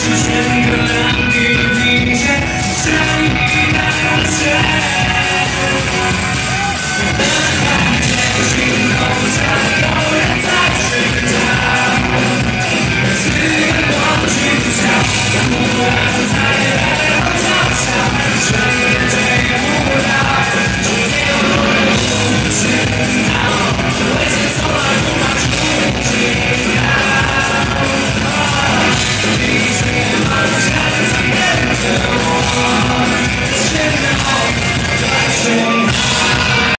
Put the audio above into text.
是间的两臂比肩山一的我们看见下有人在寻找去